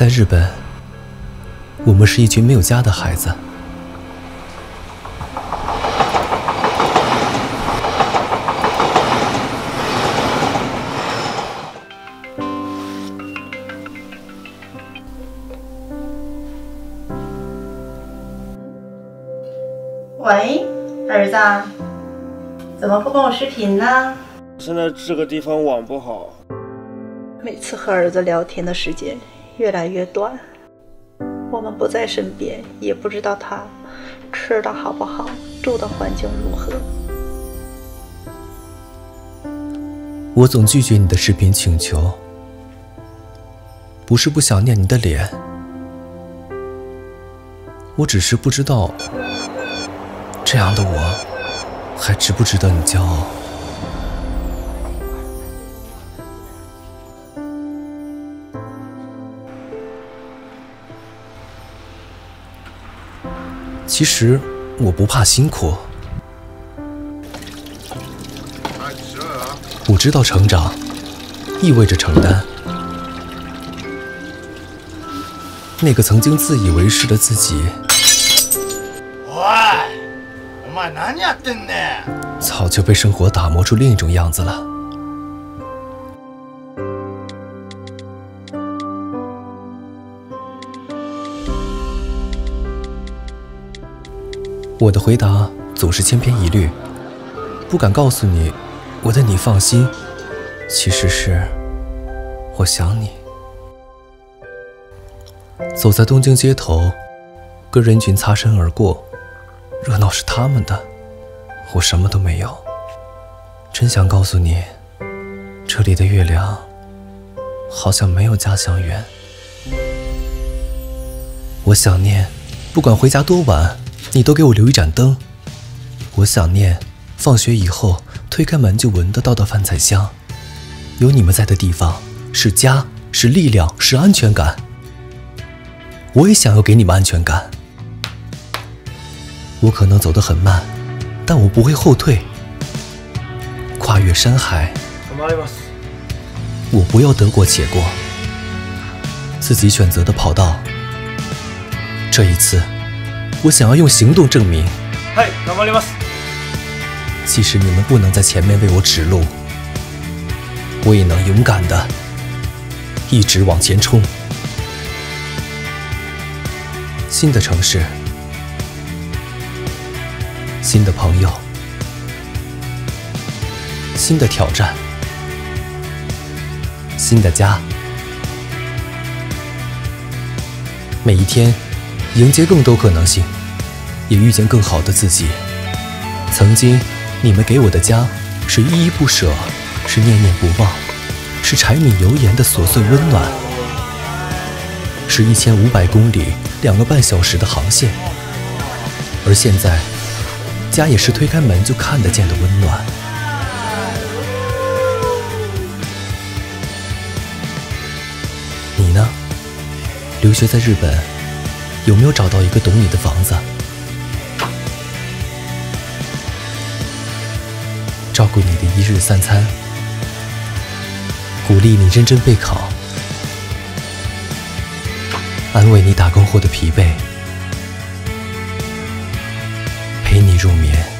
在日本，我们是一群没有家的孩子。喂，儿子，怎么不跟我视频呢？现在这个地方网不好。每次和儿子聊天的时间越来越短，我们不在身边，也不知道他吃的好不好，住的环境如何。我总拒绝你的视频请求，不是不想念你的脸，我只是不知道这样的我还值不值得你骄傲。其实我不怕辛苦，我知道成长意味着承担。那个曾经自以为是的自己，早就被生活打磨出另一种样子了。我的回答总是千篇一律，不敢告诉你我的你放心，其实是我想你。走在东京街头，跟人群擦身而过，热闹是他们的，我什么都没有。真想告诉你，这里的月亮好像没有家乡圆。我想念，不管回家多晚。你都给我留一盏灯，我想念放学以后推开门就闻得到的饭菜香。有你们在的地方是家，是力量，是安全感。我也想要给你们安全感。我可能走得很慢，但我不会后退。跨越山海，我不要得过且过。自己选择的跑道，这一次。我想要用行动证明。嗨，頑張ります。即使你们不能在前面为我指路，我也能勇敢的一直往前冲。新的城市，新的朋友，新的挑战，新的家，每一天。迎接更多可能性， 也遇见更好的自己。曾经，你们给我的家，是依依不舍，是念念不忘，是柴米油盐的琐碎温暖，是一千五百公里两个半小时的航线。而现在，家也是推开门就看得见的温暖。你呢？留学在日本。有没有找到一个懂你的房子，照顾你的一日三餐，鼓励你认真备考，安慰你打工后的疲惫，陪你入眠。